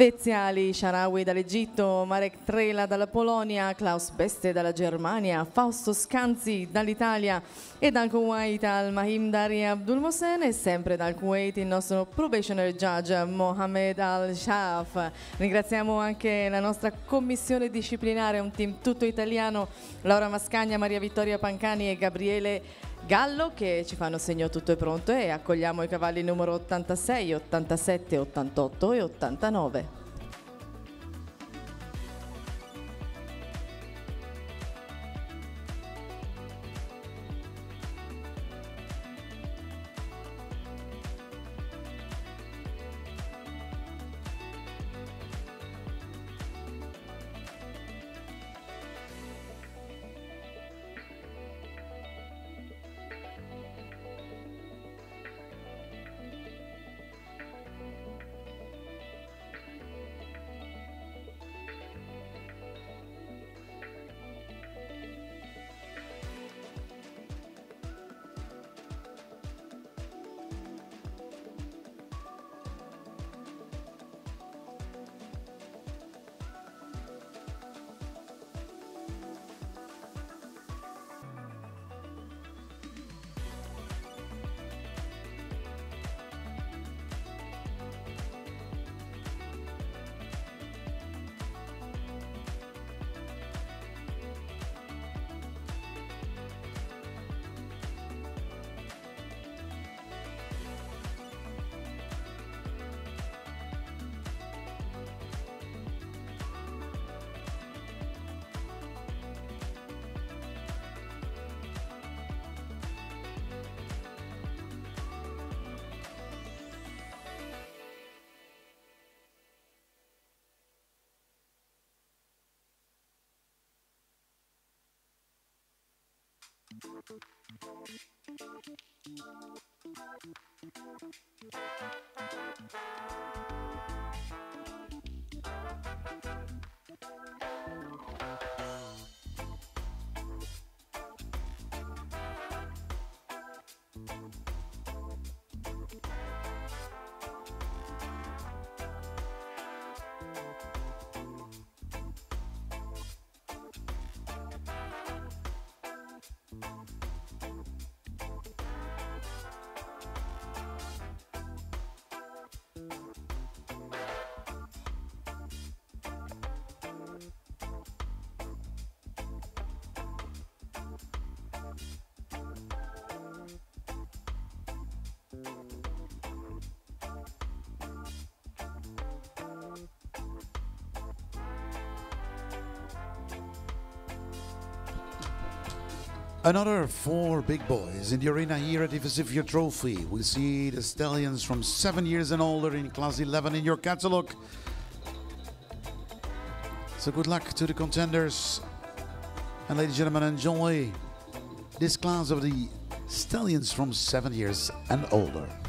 Veziali Sharawi dall'Egitto, Marek Trela dalla Polonia, Klaus Beste dalla Germania, Fausto Scanzi dall'Italia e dal Kuwait al Mahim Dari Abdul Mohsen e sempre dal Kuwait il nostro probationer judge Mohamed Al-Shaf. Ringraziamo anche la nostra commissione disciplinare, un team tutto italiano, Laura Mascagna, Maria Vittoria Pancani e Gabriele Gallo che ci fanno segno tutto è pronto e accogliamo i cavalli numero 86, 87, 88 e 89. Thank you. Another four big boys in the arena here at Ifasifia Trophy. We see the stallions from seven years and older in class 11 in your catalog. So good luck to the contenders. And ladies and gentlemen, enjoy this class of the stallions from seven years and older.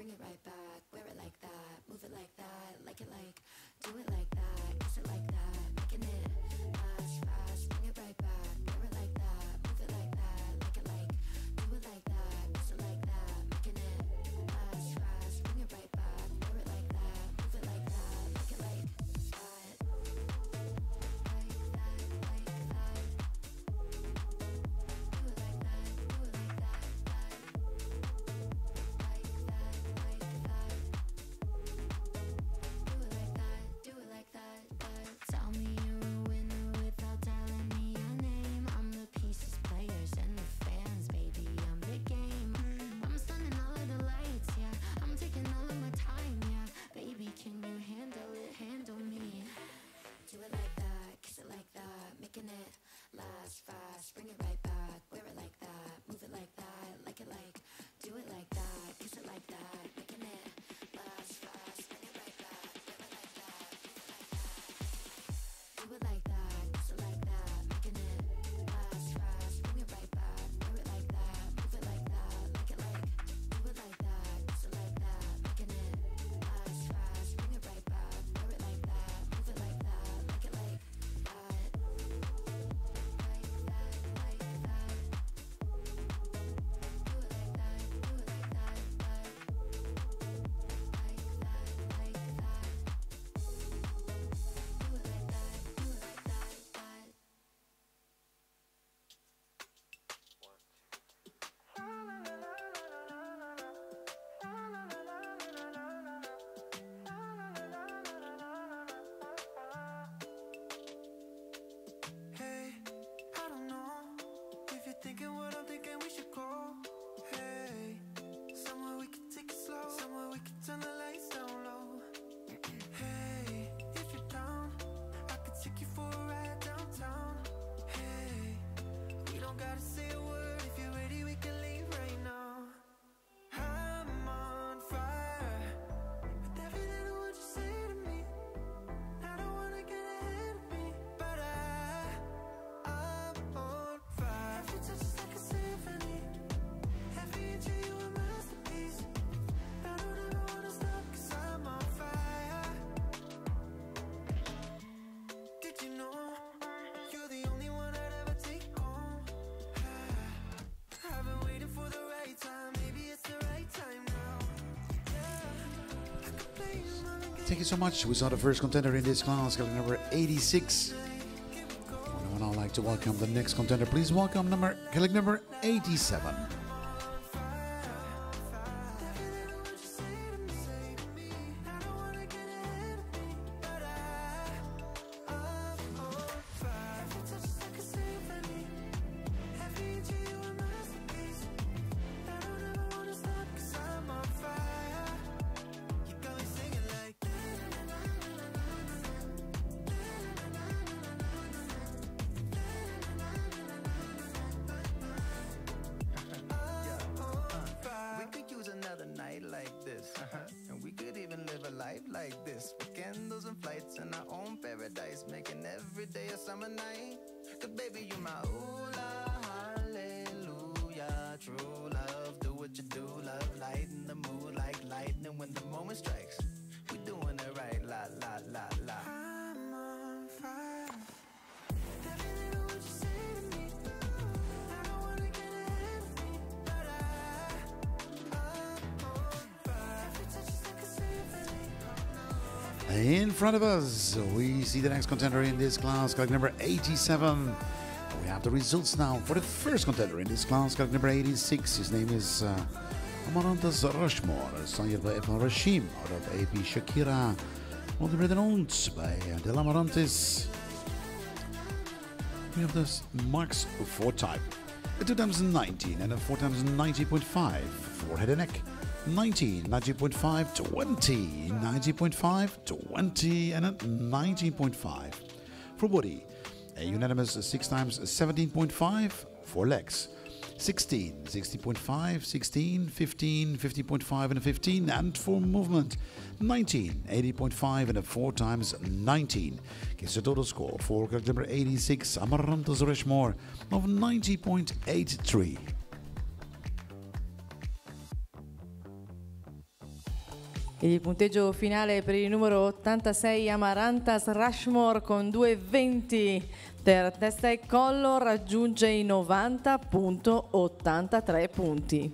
bring it right back, wear it like that, move it like that, like it like, do it like thinking what I'm thinking Thank you so much. We saw the first contender in this class, category number 86. I'd like to welcome the next contender. Please welcome number, category number 87. Cause baby, you're my ooh hallelujah. True love, do what you do, love. Lighten the mood like lightning when the moment strikes. We doing it right, la la la. in front of us, we see the next contender in this class, card number 87. We have the results now for the first contender in this class, card number 86. His name is uh, Amarantas Rushmore, signed by Efan Rashim out of AP Shakira. Multi-written owned by Del Amarantis. We have this Max 4 type, a 2019 and a 4 times 90.5 forehead and neck. 19, 90.5, 20, 90.5, 20, and at 19.5. For body, a unanimous 6 times 17.5 for legs. 16, 16.5, 16, 15, 15.5, and a 15. And for movement, 19, 80.5, and a 4 times 19. Gives the total score for number 86, Amarantos Rushmore, of 90.83. Il punteggio finale per il numero 86 Amarantas Rushmore con 2,20 per testa e collo raggiunge i 90.83 punti.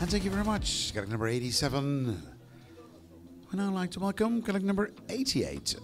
And thank you very much. Colleague number 87. We now like to welcome colleague number 88.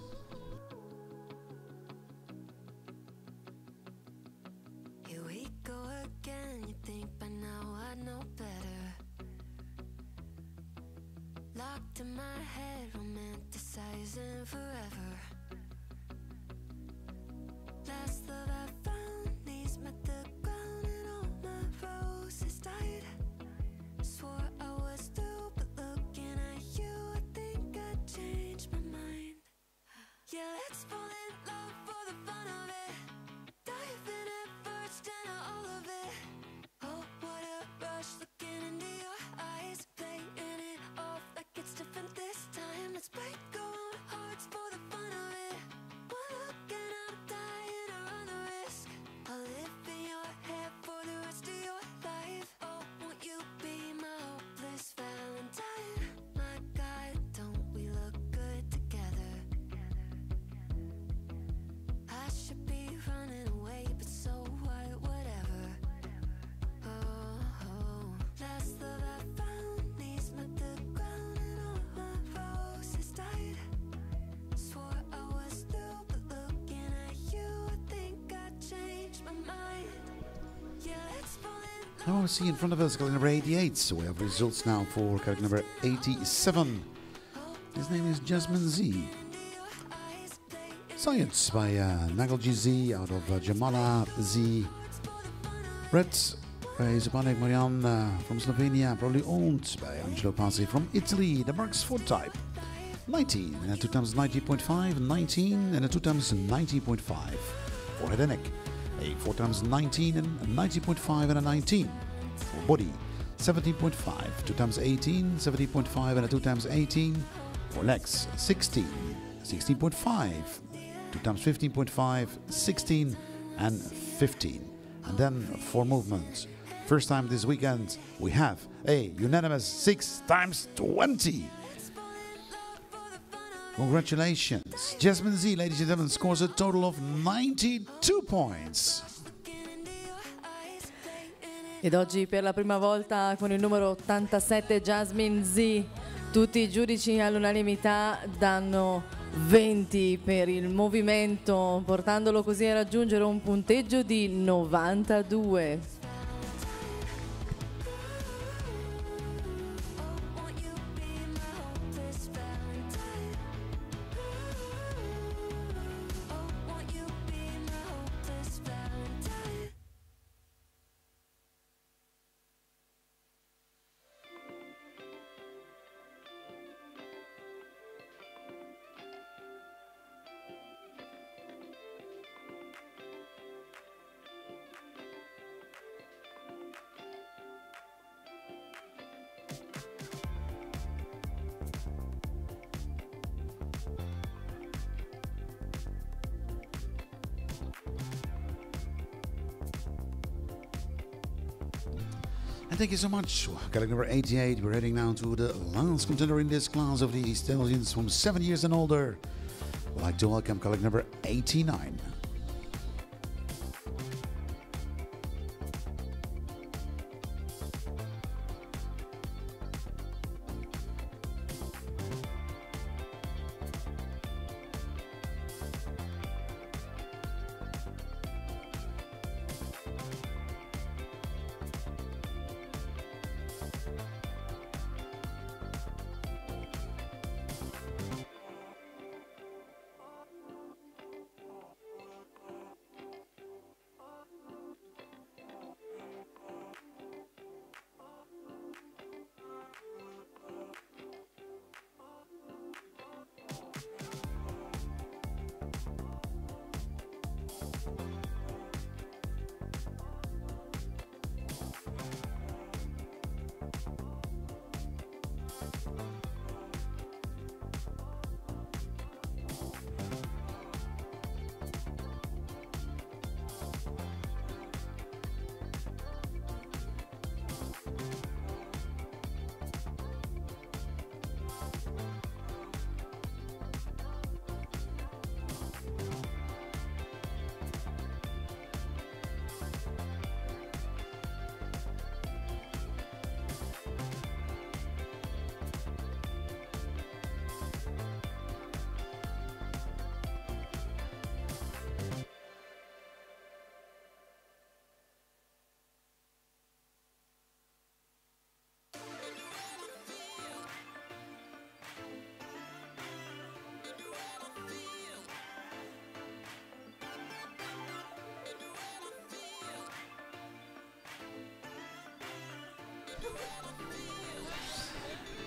Now we see in front of us colleague number 88. So we have results now for colleague number 87. His name is Jasmine Z. Science by uh, Nagalji Z out of uh, Jamala Z. Red by Zapanek Marian uh, from Slovenia, probably owned by Angelo Pazzi from Italy. The Marks 4 type. 19 and a 2 times 90.5, 19 and a 2 times 90.5 for head and neck. A 4 times 19 and a 90.5 and a 19 for body. 17.5, 2 times 18, 17.5 and a 2 times 18 for legs. 16, 16.5, 2 times 15.5, 16 and 15. And then for movements First time this weekend we have a unanimous 6 times 20. Congratulations. Jasmine Z, ladies and gentlemen, scores a total of 92 points. Ed oggi per la prima volta con il numero 87 Jasmine Z, tutti i giudici all'unanimità danno 20 per il movimento, portandolo così a raggiungere un punteggio di 92. And thank you so much. Colleague number 88. We're heading now to the last contender in this class of the stallions from seven years and older. I'd like to welcome colleague number 89.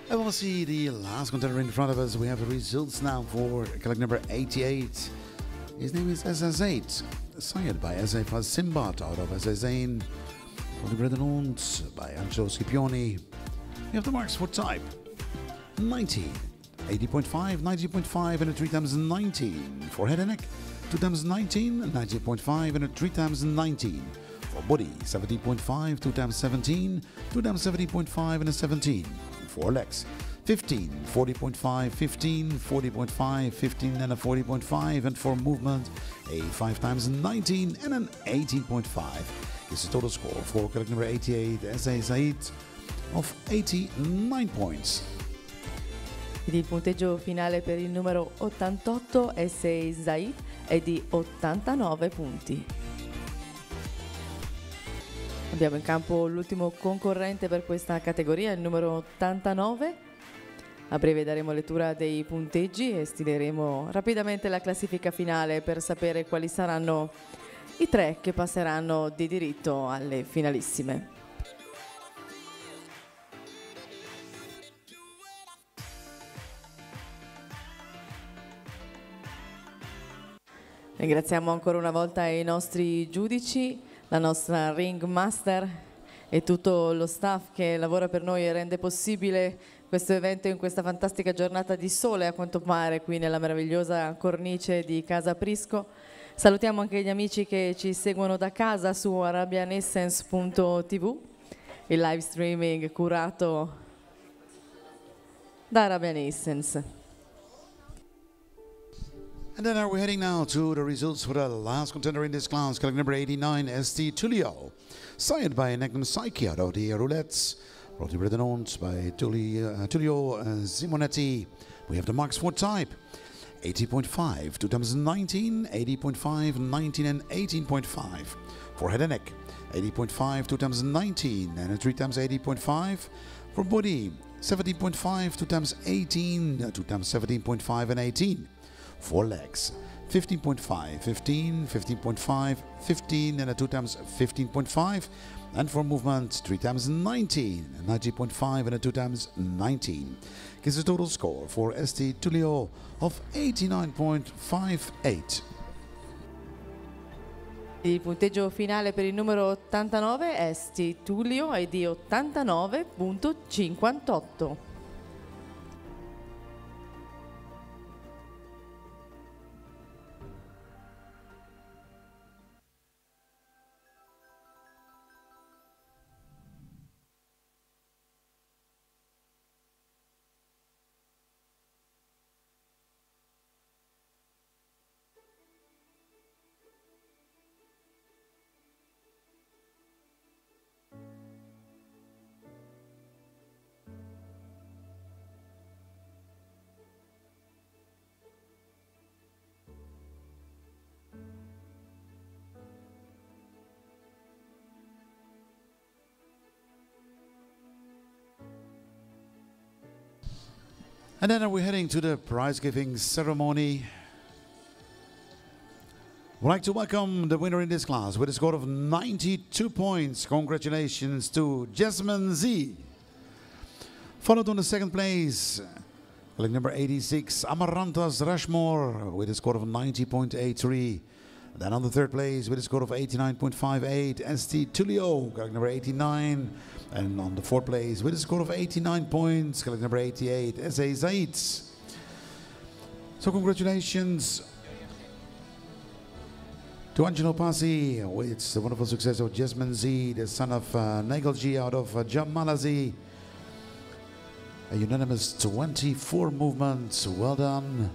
I to see the last contender in front of us. We have the results now for collect number 88. His name is SS8, signed by SF Simbat out of SS8. For the Brethren by Angelo Scipioni. We have the marks for type 90, 80.5, 90.5, and a 3 times 19. For head and neck, 2 times 19, 90.5, and a 3 times 19. For body, 70.5, 2 times 17, 2 times 70.5, and a 17. For legs, 15, 40.5, 15, 40.5, 15, and a 40.5. And for movement, a 5 times 19 and an 18.5. Is the total score for colleague number 88, SA Said, of 89 points. Il punteggio finale per il numero 88 S. Zaid è di 89 punti. Abbiamo in campo l'ultimo concorrente per questa categoria, il numero 89. A breve daremo lettura dei punteggi e stileremo rapidamente la classifica finale per sapere quali saranno i tre che passeranno di diritto alle finalissime. Ringraziamo ancora una volta i nostri giudici, la nostra ring master e tutto lo staff che lavora per noi e rende possibile questo evento in questa fantastica giornata di sole a quanto pare qui nella meravigliosa cornice di Casa Prisco. Salutiamo anche gli amici che ci seguono da casa su arabianessence.tv, il live streaming curato da Arabian Essence. And then are we heading now to the results for the last contender in this class, colleague number 89, ST Tullio. Signed by Magnum Psyche out of the roulettes. Written owned by Tullio, uh, uh, Simonetti. We have the marks for type. 80.5, 2019, 80.5, 19 and 18.5. For head and neck, 80.5, 2 times 19 and 3 times 80.5. For body, 70.5, 2 times 18, uh, 2 times 17.5 and 18. For legs, 15.5, 15, 15.5, 15 and a 2 times 15.5. And for movement, 3 times 19, 90.5 and a 2 times 19. Gives a total score for ST Tullio of 89.58. Il punteggio finale per il numero 89 è Sti Tullio è di 89.58. And then we're heading to the prize giving ceremony. We'd like to welcome the winner in this class with a score of 92 points. Congratulations to Jasmine Z. Followed on the second place, like number 86, Amarantas Rushmore with a score of 90.83. Then on the third place with a score of 89.58, ST Tulio, colleague number 89. And on the fourth place with a score of 89 points, number 88, SA Zaids. So congratulations to Angelo Pasi with the wonderful success of Jasmine Z, the son of uh, Nagel G out of uh, Jamalazi. A unanimous 24 movements. Well done.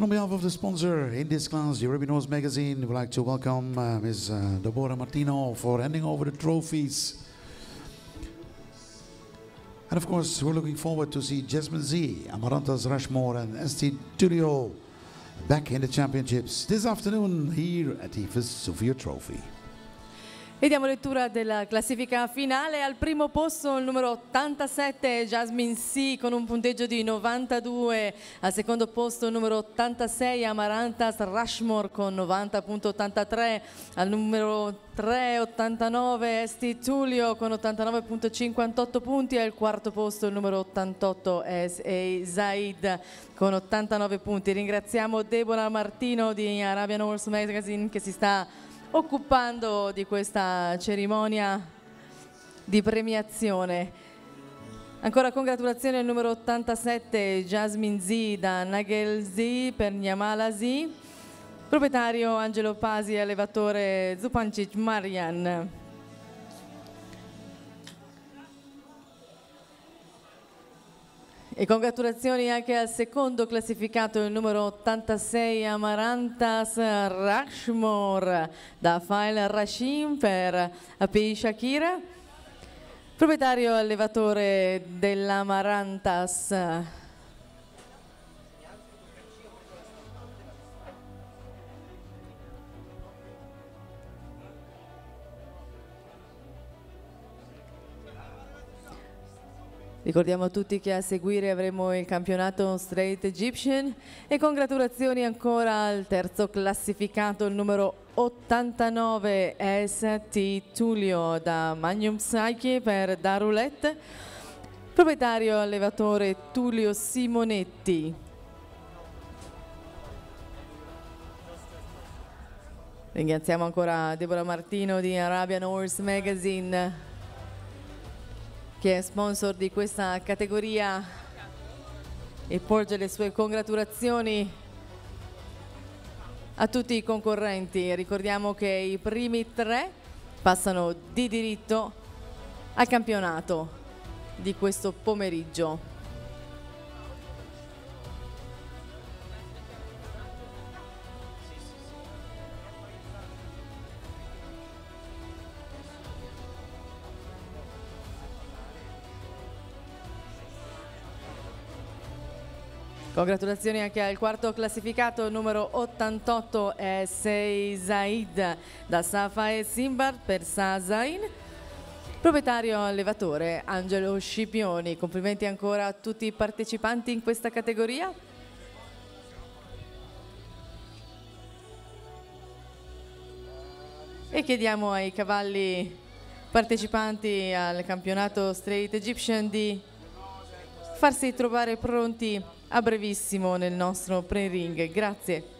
And on behalf of the sponsor in this class, Horse Magazine, we'd like to welcome uh, Ms. Uh, Deborah Martino for handing over the trophies. And of course, we're looking forward to see Jasmine Z, Amarantas Rushmore, and ST Tulio back in the championships this afternoon here at the Sofia Trophy. E diamo lettura della classifica finale. Al primo posto il numero 87 Jasmine C con un punteggio di 92. Al secondo posto il numero 86 Amarantas Rushmore con 90.83. Al numero 3 89 Esti Tullio con 89.58 punti. Al quarto posto il numero 88 S.A. Zaid con 89 punti. Ringraziamo Deborah Martino di Arabian Horse Magazine che si sta occupando di questa cerimonia di premiazione. Ancora congratulazioni al numero 87 Jasmine Z da Nagel Z per Nyamala Z, proprietario Angelo Pasi e allevatore Zupancic Marian. E congratulazioni anche al secondo classificato, il numero 86 Amarantas Rushmore da Fail Rashim per API Shakira, proprietario allevatore dell'Amarantas. Ricordiamo a tutti che a seguire avremo il campionato Straight Egyptian e congratulazioni ancora al terzo classificato, il numero 89 ST Tullio da Magnum Psyche per Darulet, proprietario allevatore Tullio Simonetti. Ringraziamo ancora Deborah Martino di Arabian Horse Magazine che è sponsor di questa categoria e porge le sue congratulazioni a tutti i concorrenti. Ricordiamo che i primi tre passano di diritto al campionato di questo pomeriggio. Congratulazioni anche al quarto classificato numero 88 è Sei Zaid da Safa e Simbar per Sazain. Proprietario allevatore Angelo Scipioni. Complimenti ancora a tutti i partecipanti in questa categoria. E chiediamo ai cavalli partecipanti al campionato Straight Egyptian di farsi trovare pronti a brevissimo nel nostro pre-ring. Grazie.